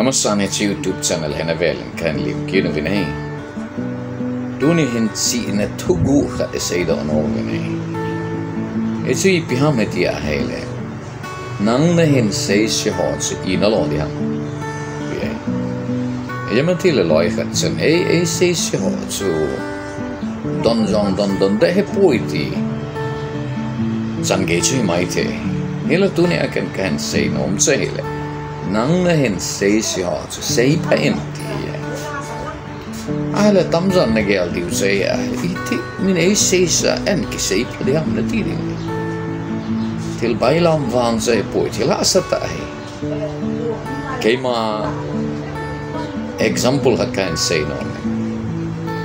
Hammersan YouTube channel ಹೆನವೇಲನ್ ಕ್ಯಾನ್ಲಿವ್ ಕಿನುವಿನೈ ಟೂನಿ ಹೆಂಚಿ ಇನ ಥುಗು ಖ ಎಸೈದ ಅನೋವಿನೈ ಎಚು ಈ ಪಿಹಾಮತಿ ಅಹೇಲೆ ನಂಗ್ನ ಹೆನ್ ಸೈಸ್ಯ ಹಾಚ್ ಈ ನಲೋದಿ ಹಂ Ejamatile loihatsen ei ei seissi hoitsu. Don don don don dehe puiti. Sangeitsui maite. Hillä tunne äken kähän seinä on hele. Kan sei nom se hele. nang min ei seisa en ki sei pa di am til bai vaan se sei po ti la sa example ha kan sei ne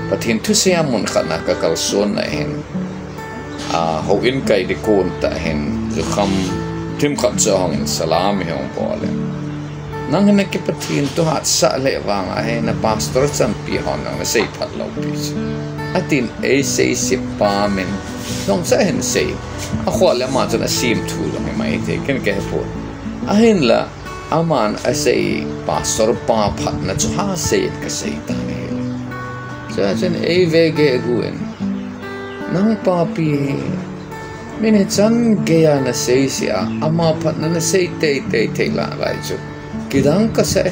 pat hin tu se amun khana ka kal son na hin a ho in kai de kon ta hin zu kham tim khat zo hong in Nangana kipatín tu hat sa le van a héna pastor san pihana a sé pat lopis. A tin é sé si pámin. Non sa hen sé a chu le má an a sim túla mé mai té cin ge hepó. A hen le aman a sé pastor pá patna tu há séad go sé tan héle. Sa sin évége a goin. Nang pápi hé. Min het san géan na séisia a má patna na sé té té té lá bhaidú. Kidang ka se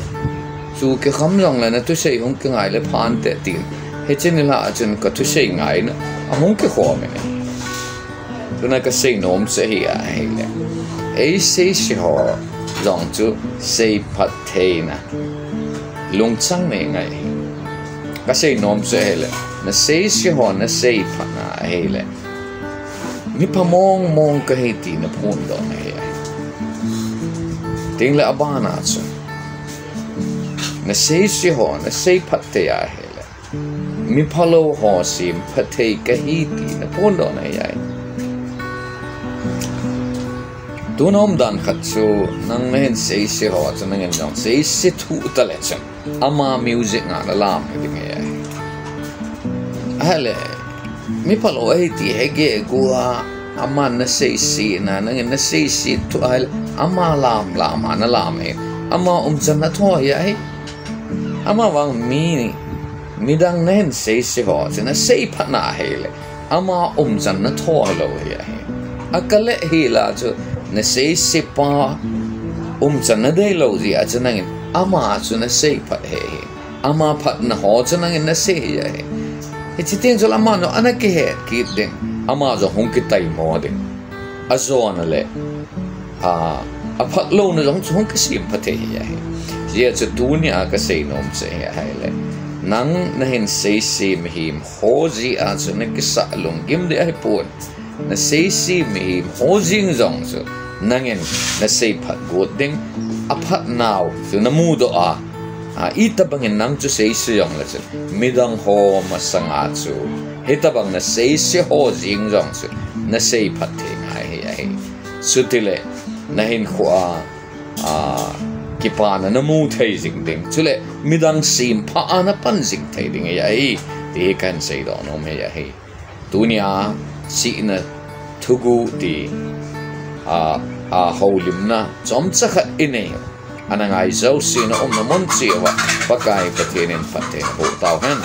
chu ke kham long la na tu sei hong ke ngai le phan te tin he chen la chen ka tu sei ngai na a hong ke kho me tu na ka sei nom se hi a he le e sei si ho long chu sei phat the na lung chang ne ngai ka sei nom se he le na sei si ho na sei phat na he le mi pa mong mong ka he ti na phun do na he Dingle abanatsu. Nase siho, nase patea hele. Mi palo hosim patei kahiti na pondo na yai. Tunom dan katsu nang nahin se siho at nangin gan se situ utaletsen. Ama music nga na lam hibing yai. Hele, mi palo e hiti hege gua அம்மா என்ன செய்சி நானும் என்ன செய்சி துஹல் அம்மா லாம் லாம் அனலாமே அம்மா உம் ஜன்னத் ஹோ யாய் அம்மா வாங் மீனி midang nen se se ho sina se pana hele ama um zanna tholo ya he akale hela jo ne se se pa um zanna de lo ji ajana ngin ama suna se pa he he. Ama phat na ho jana ngin na se ya e. Chitin jo ama no anak he ki ama zo hong ki tai mo de a zo na le a a phat lo na jong hong ki sim pha te ya he Dia chu a ka sei nom se he haile. Nang na hin sei sim him hoji a chu ne ki sa lung gim de ai pon. Na sei sim him hojing zong nang en na sei phat go ding a phat naw chu na mu do a a ita bangin nang chu sei si yong la chu midang ho ma sang a chu hita bang na sei si ho jing zong chu na sei phat the hay he ai sutile là hin khwa a ki pa na nó mu thei chứ lệ mi đang xem pha nó pan jing ấy ding ya hi te kan sei do no tu ya hi dunia thu gu thì à à hầu lim na chom cha này anh ana ngai xin ông nó muốn chịu và cái wa pakai phát thế hộ tao hen